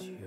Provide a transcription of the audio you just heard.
you're